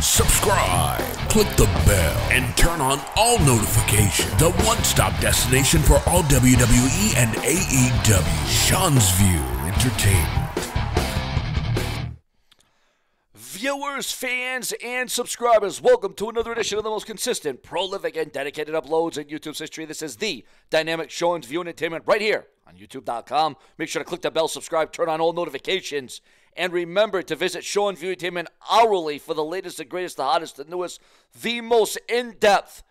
subscribe, click the bell, and turn on all notifications. The one stop destination for all WWE and AEW. Sean's View Entertainment. Viewers, fans, and subscribers, welcome to another edition of the most consistent, prolific, and dedicated uploads in YouTube's history. This is the Dynamic Sean's View Entertainment right here on YouTube.com. Make sure to click the bell, subscribe, turn on all notifications, and remember to visit Sean View Entertainment hourly for the latest, the greatest, the hottest, the newest, the most in depth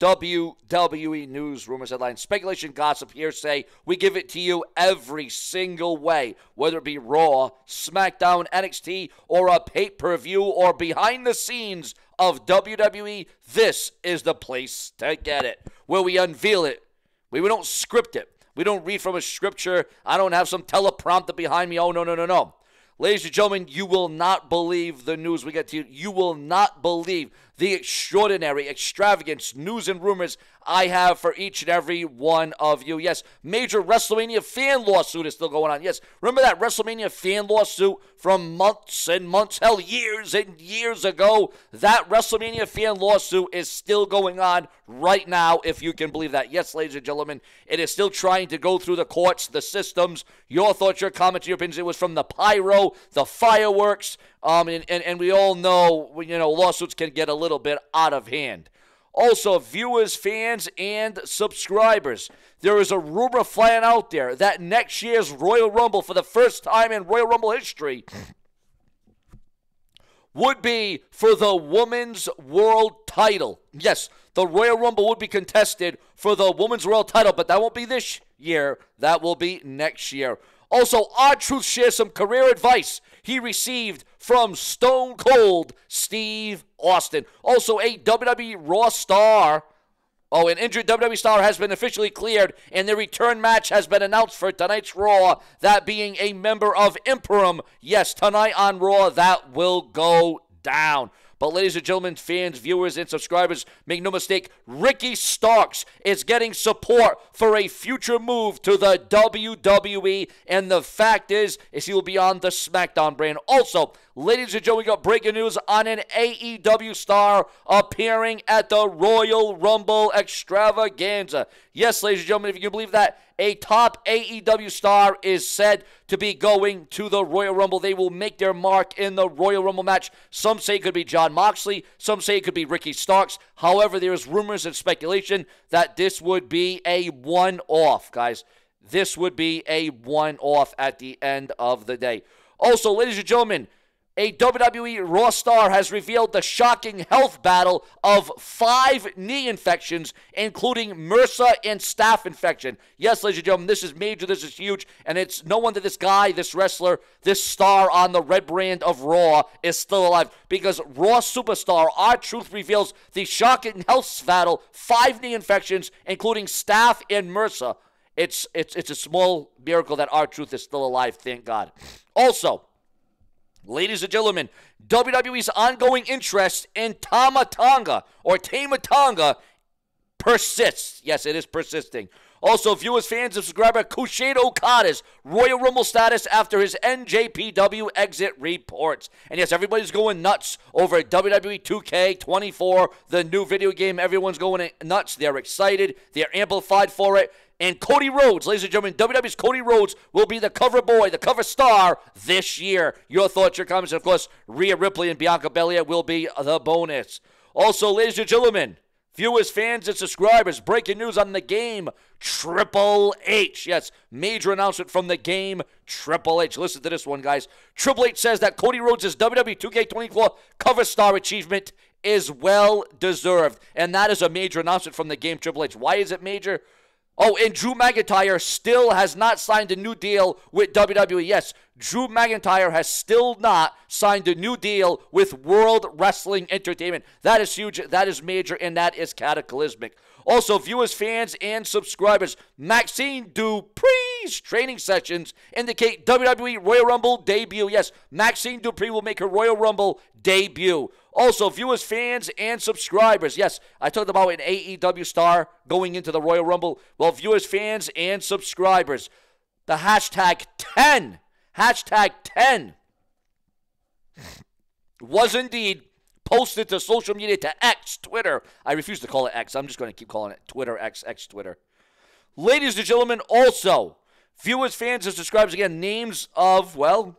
WWE news, rumors, headlines, speculation, gossip, hearsay. We give it to you every single way, whether it be Raw, SmackDown, NXT, or a pay per view, or behind the scenes of WWE. This is the place to get it, where we unveil it. We, we don't script it. We don't read from a scripture. I don't have some teleprompter behind me. Oh, no, no, no, no. Ladies and gentlemen, you will not believe the news we get to you. You will not believe the extraordinary, extravagance, news and rumors I have for each and every one of you. Yes, major WrestleMania fan lawsuit is still going on. Yes, remember that WrestleMania fan lawsuit from months and months, hell, years and years ago? That WrestleMania fan lawsuit is still going on right now, if you can believe that. Yes, ladies and gentlemen, it is still trying to go through the courts, the systems. Your thoughts, your comments, your opinions. It was from the pyro, the fireworks, um, and, and, and we all know, you know, lawsuits can get a little bit out of hand. Also, viewers, fans, and subscribers, there is a rumor flying out there that next year's Royal Rumble, for the first time in Royal Rumble history, would be for the Women's World title. Yes, the Royal Rumble would be contested for the Women's World title, but that won't be this year. That will be next year. Also, R-Truth shares some career advice he received from Stone Cold Steve Austin. Also, a WWE Raw star. Oh, an injured WWE star has been officially cleared, and the return match has been announced for tonight's Raw, that being a member of Imperium. Yes, tonight on Raw, that will go down. But, ladies and gentlemen, fans, viewers, and subscribers, make no mistake, Ricky Starks is getting support for a future move to the WWE. And the fact is, is he will be on the SmackDown brand. Also, ladies and gentlemen, we got breaking news on an AEW star appearing at the Royal Rumble extravaganza. Yes, ladies and gentlemen, if you can believe that, a top AEW star is said to be going to the Royal Rumble. They will make their mark in the Royal Rumble match. Some say it could be Jon Moxley, some say it could be Ricky Starks. However, there's rumors and speculation that this would be a one off, guys. This would be a one off at the end of the day. Also, ladies and gentlemen, a WWE Raw star has revealed the shocking health battle of five knee infections, including MRSA and staph infection. Yes, ladies and gentlemen, this is major, this is huge, and it's no wonder this guy, this wrestler, this star on the red brand of Raw is still alive because Raw superstar R-Truth reveals the shocking health battle, five knee infections, including staph and MRSA. It's, it's, it's a small miracle that R-Truth is still alive, thank God. Also, Ladies and gentlemen, WWE's ongoing interest in Tama Tonga or Tama Tonga persists. Yes, it is persisting. Also, viewers, fans, and subscriber Kazuchika Okada's Royal Rumble status after his NJPW exit reports. And yes, everybody's going nuts over WWE 2K24, the new video game. Everyone's going nuts. They're excited. They're amplified for it. And Cody Rhodes, ladies and gentlemen, WWE's Cody Rhodes will be the cover boy, the cover star this year. Your thoughts, your comments, and of course, Rhea Ripley and Bianca Belair will be the bonus. Also, ladies and gentlemen, viewers, fans, and subscribers, breaking news on the game Triple H. Yes, major announcement from the game Triple H. Listen to this one, guys. Triple H says that Cody Rhodes' WWE 2K24 cover star achievement is well deserved. And that is a major announcement from the game Triple H. Why is it major? Oh, and Drew McIntyre still has not signed a new deal with WWE. Yes, Drew McIntyre has still not signed a new deal with World Wrestling Entertainment. That is huge, that is major, and that is cataclysmic. Also, viewers, fans, and subscribers, Maxxine Dupri's training sessions indicate WWE Royal Rumble debut. Yes, Maxine Dupree will make her Royal Rumble debut. Also, viewers, fans, and subscribers. Yes, I talked about an AEW star going into the Royal Rumble. Well, viewers, fans, and subscribers, the hashtag 10, hashtag 10 was indeed posted to social media to X, Twitter. I refuse to call it X. I'm just going to keep calling it Twitter, X, X, Twitter. Ladies and gentlemen, also, viewers, fans, and subscribers, again, names of, well,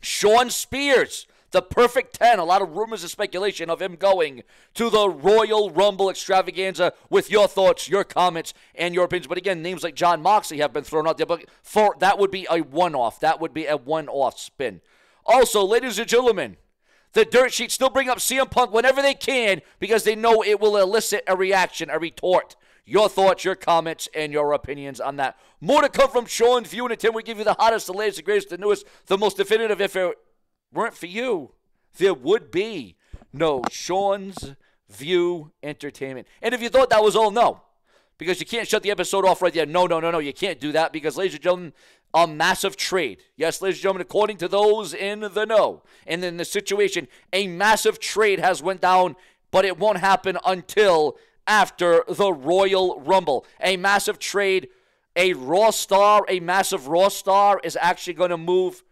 Shawn Spears, the perfect 10. A lot of rumors and speculation of him going to the Royal Rumble extravaganza with your thoughts, your comments, and your opinions. But again, names like Jon Moxley have been thrown out there, but for that would be a one off. That would be a one off spin. Also, ladies and gentlemen, the dirt sheets still bring up CM Punk whenever they can because they know it will elicit a reaction, a retort. Your thoughts, your comments, and your opinions on that. More to come from Sean View and Tim. We give you the hottest, the latest, the greatest, the newest, the most definitive. Weren't for you, there would be no Sean's View Entertainment. And if you thought that was all, no. Because you can't shut the episode off right there. No, no, no, no. You can't do that because, ladies and gentlemen, a massive trade. Yes, ladies and gentlemen, according to those in the know and in the situation, a massive trade has went down, but it won't happen until after the Royal Rumble. A massive trade, a Raw star, a massive Raw star is actually going to move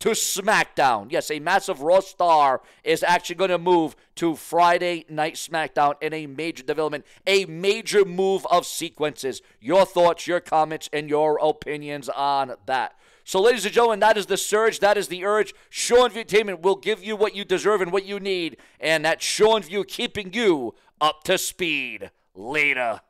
to SmackDown. Yes, a massive Raw star is actually going to move to Friday Night SmackDown in a major development, a major move of sequences. Your thoughts, your comments, and your opinions on that. So, ladies and gentlemen, that is the surge. That is the urge. Sean Entertainment will give you what you deserve and what you need. And that Sean View keeping you up to speed. Later.